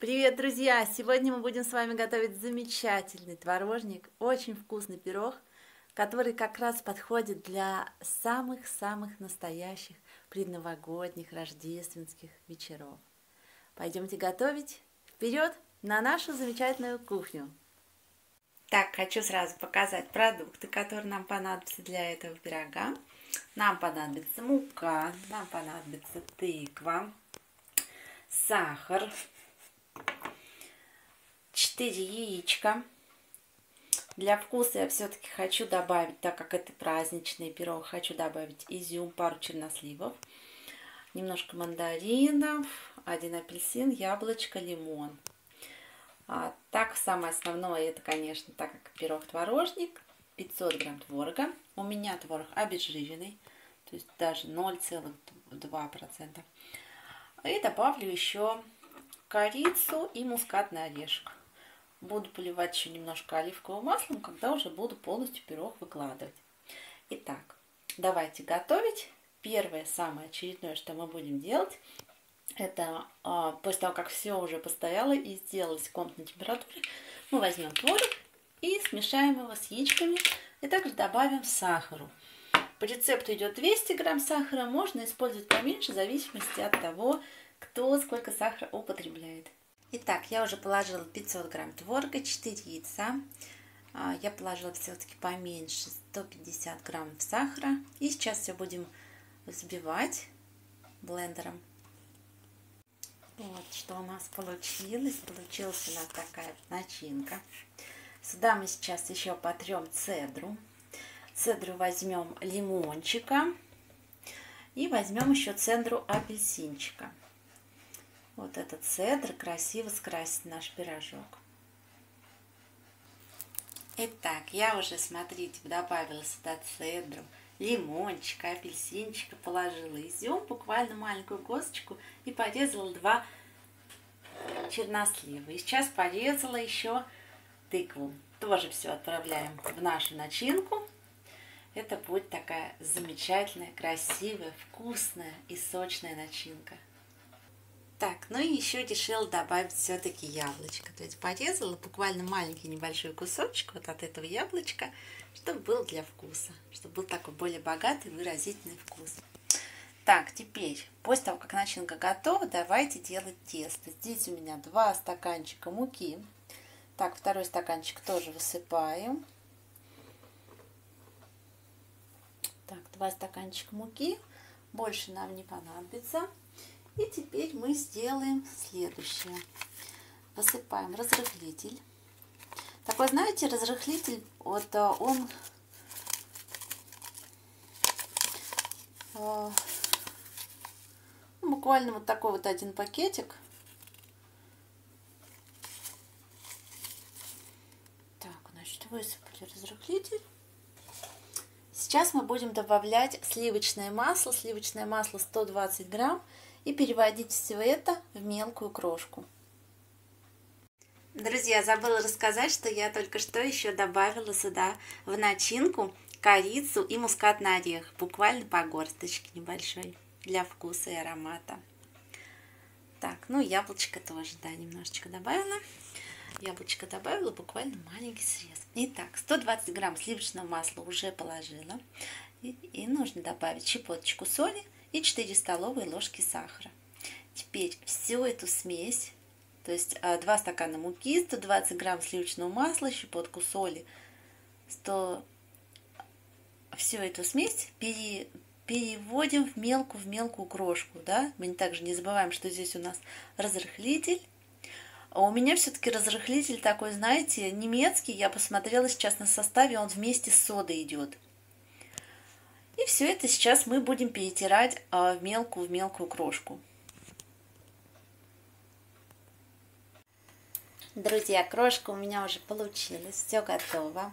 Привет, друзья! Сегодня мы будем с вами готовить замечательный творожник, очень вкусный пирог, который как раз подходит для самых-самых настоящих предновогодних рождественских вечеров. Пойдемте готовить. Вперед на нашу замечательную кухню! Так, хочу сразу показать продукты, которые нам понадобятся для этого пирога. Нам понадобится мука, нам понадобится тыква, сахар, 4 яичка. Для вкуса я все-таки хочу добавить, так как это праздничный пирог, хочу добавить изюм, пару черносливов, немножко мандаринов, один апельсин, яблочко, лимон. А, так, самое основное, это, конечно, так как пирог-творожник, 500 грамм творога. У меня творог обезжиренный, то есть даже 0,2%. И добавлю еще корицу и мускатный орешек. Буду поливать еще немножко оливковым маслом, когда уже буду полностью пирог выкладывать. Итак, давайте готовить. Первое, самое очередное, что мы будем делать, это а, после того, как все уже постояло и сделалось в комнатной температуре, мы возьмем творог и смешаем его с яичками и также добавим сахару. По рецепту идет 200 грамм сахара, можно использовать поменьше, в зависимости от того, кто сколько сахара употребляет. Итак, я уже положила 500 грамм творога, 4 яйца. А, я положила все-таки поменьше 150 граммов сахара. И сейчас все будем взбивать блендером. Вот что у нас получилось. Получилась у нас такая начинка. Сюда мы сейчас еще потрем цедру. Цедру возьмем лимончика. И возьмем еще цедру апельсинчика вот этот цедр красиво скрасит наш пирожок. Итак, я уже, смотрите, добавила сюда цедру, лимончика, апельсинчика, положила изюм, буквально маленькую косточку и порезала два чернослива. И сейчас порезала еще тыкву. Тоже все отправляем в нашу начинку. Это будет такая замечательная, красивая, вкусная и сочная начинка. Так, ну и еще решила добавить все-таки яблочко. То есть порезала буквально маленький небольшой кусочек вот от этого яблочка, чтобы был для вкуса, чтобы был такой более богатый, выразительный вкус. Так, теперь, после того, как начинка готова, давайте делать тесто. Здесь у меня два стаканчика муки. Так, второй стаканчик тоже высыпаем. Так, два стаканчика муки. Больше нам не понадобится. И теперь мы сделаем следующее. Посыпаем разрыхлитель. Такой, знаете, разрыхлитель, вот э, он э, буквально вот такой вот один пакетик. Так, значит, высыпали разрыхлитель. Сейчас мы будем добавлять сливочное масло. Сливочное масло 120 грамм и переводить все это в мелкую крошку. Друзья, забыла рассказать, что я только что еще добавила сюда в начинку корицу и мускатный орех, буквально по горсточке небольшой для вкуса и аромата. Так, ну яблочко тоже, да, немножечко добавила. Яблочко добавила, буквально маленький срез. Итак, 120 грамм сливочного масла уже положила. И, и нужно добавить щепоточку соли и 4 столовые ложки сахара. Теперь всю эту смесь, то есть 2 а, стакана муки, 120 грамм сливочного масла, щепотку соли, 100... всю эту смесь пере... переводим в мелкую, в мелкую крошку. Да? Мы также не забываем, что здесь у нас разрыхлитель. А у меня все-таки разрыхлитель такой, знаете, немецкий. Я посмотрела сейчас на составе, он вместе с содой идет. И все это сейчас мы будем перетирать а, в мелкую, в мелкую крошку. Друзья, крошка у меня уже получилась, все готово.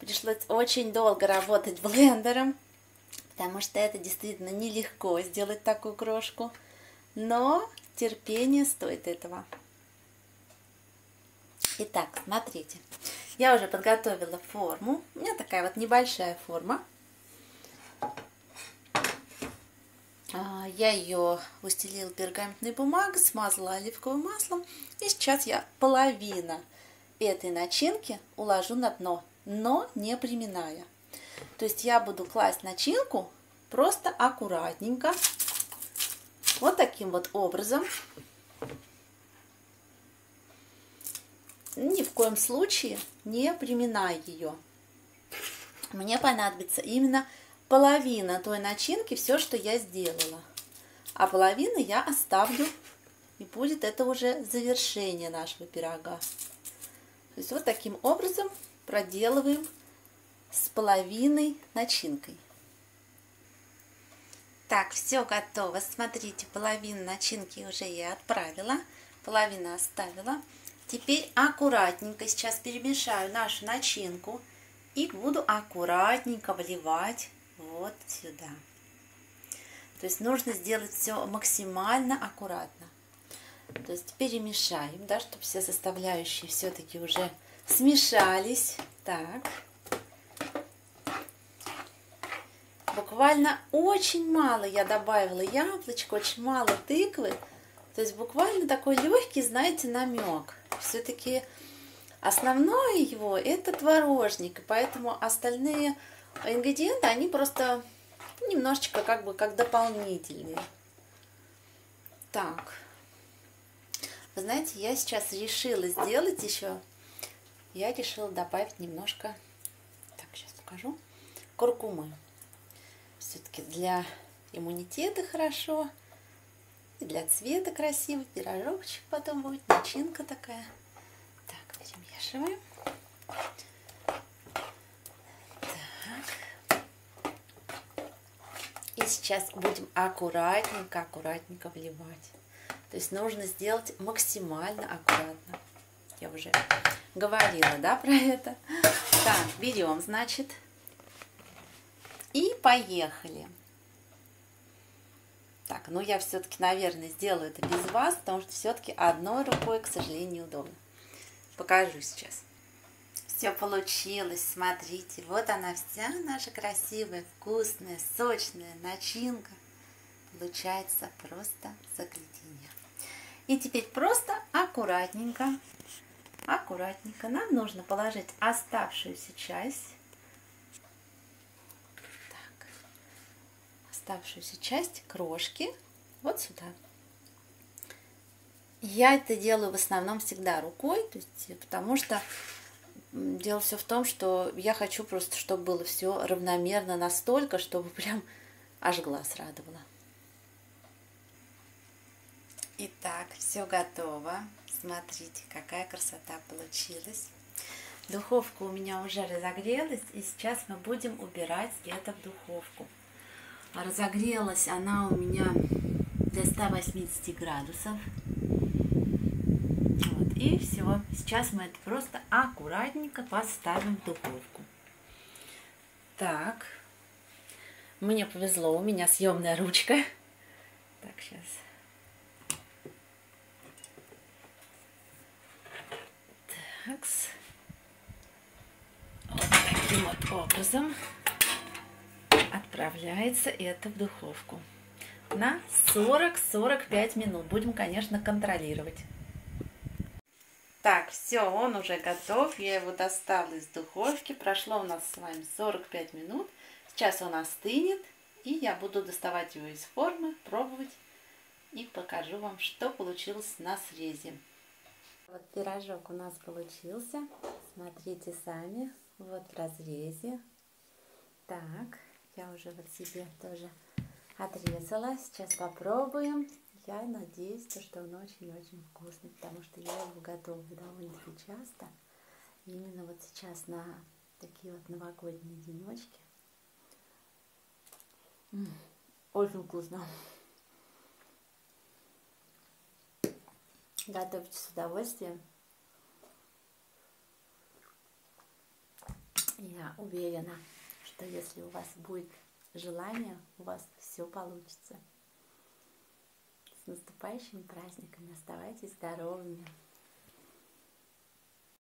Пришлось очень долго работать блендером, потому что это действительно нелегко сделать такую крошку. Но терпение стоит этого. Итак, смотрите, я уже подготовила форму. У меня такая вот небольшая форма. А, я ее выстелила пергаментной бумагой, смазала оливковым маслом. И сейчас я половина этой начинки уложу на дно, но не приминая. То есть я буду класть начинку просто аккуратненько, вот таким вот образом. Ни в коем случае не приминая ее. Мне понадобится именно половина той начинки, все, что я сделала. А половину я оставлю, и будет это уже завершение нашего пирога. То есть вот таким образом проделываем с половиной начинкой. Так, все готово. Смотрите, половину начинки уже я отправила, половину оставила. Теперь аккуратненько сейчас перемешаю нашу начинку и буду аккуратненько вливать вот сюда. То есть нужно сделать все максимально аккуратно. То есть перемешаем, да, чтобы все составляющие все-таки уже смешались. Так. Буквально очень мало я добавила яблочко, очень мало тыквы. То есть буквально такой легкий, знаете, намек. Все-таки основное его это творожник, поэтому остальные ингредиенты, они просто немножечко как бы как дополнительные. Так, вы знаете, я сейчас решила сделать еще, я решила добавить немножко, так, сейчас покажу, куркумы. Все-таки для иммунитета хорошо, и для цвета красивый, пирожочек потом будет, начинка такая. Так, перемешиваем. И сейчас будем аккуратненько, аккуратненько вливать. То есть нужно сделать максимально аккуратно. Я уже говорила, да, про это. Так, берем, значит, и поехали. Так, ну я все-таки, наверное, сделаю это без вас, потому что все-таки одной рукой, к сожалению, неудобно. Покажу сейчас. Все получилось, смотрите, вот она вся наша красивая, вкусная, сочная начинка. Получается просто загляденье. И теперь просто аккуратненько, аккуратненько нам нужно положить оставшуюся часть. Так, оставшуюся часть крошки вот сюда. Я это делаю в основном всегда рукой, то есть, потому что Дело все в том, что я хочу просто, чтобы было все равномерно настолько, чтобы прям аж глаз радовало. Итак, все готово. Смотрите, какая красота получилась. Духовка у меня уже разогрелась, и сейчас мы будем убирать это в духовку. Разогрелась она у меня до 180 градусов. И все. Сейчас мы это просто аккуратненько поставим в духовку. Так. Мне повезло, у меня съемная ручка. Так, сейчас. Так. Вот таким вот образом отправляется это в духовку на 40-45 минут. Будем, конечно, контролировать. Так, все, он уже готов. Я его достала из духовки. Прошло у нас с вами 45 минут. Сейчас он остынет. И я буду доставать его из формы, пробовать. И покажу вам, что получилось на срезе. Вот пирожок у нас получился. Смотрите сами. Вот в разрезе. Так, я уже вот себе тоже отрезала. Сейчас попробуем. Я надеюсь, что он очень-очень вкусный, потому что я его готовлю довольно-таки часто. именно вот сейчас на такие вот новогодние денечки. Очень вкусно. Готовьте с удовольствием. Я уверена, что если у вас будет желание, у вас все получится. С наступающими праздниками! Оставайтесь здоровыми!